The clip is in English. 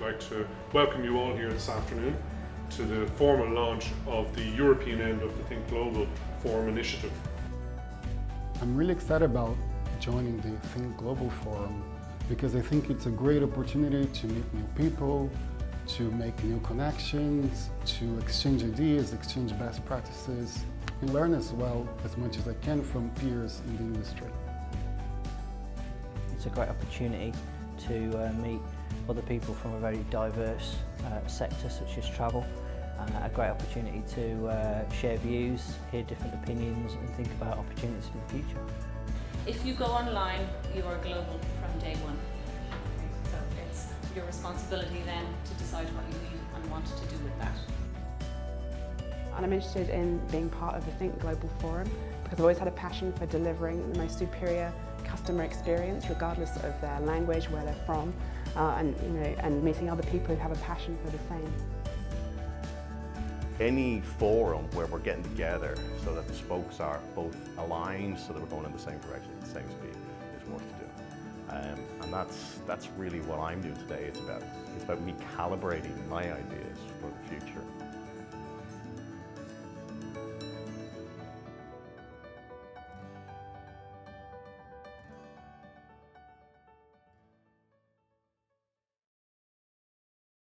like to welcome you all here this afternoon to the formal launch of the European end of the Think Global Forum initiative. I'm really excited about joining the Think Global Forum because I think it's a great opportunity to meet new people, to make new connections, to exchange ideas, exchange best practices, and learn as well as much as I can from peers in the industry. It's a great opportunity to uh, meet other people from a very diverse uh, sector such as travel. Uh, a great opportunity to uh, share views, hear different opinions and think about opportunities for the future. If you go online, you are global from day one. So it's your responsibility then to decide what you need and want to do with that. And I'm interested in being part of the Think Global Forum because I've always had a passion for delivering the most superior customer experience regardless of their language, where they're from, uh, and, you know, and meeting other people who have a passion for the same. Any forum where we're getting together so that the spokes are both aligned so that we're going in the same direction at the same speed is worth doing. Um, and that's, that's really what I'm doing today. It's about, it's about me calibrating my ideas for the future.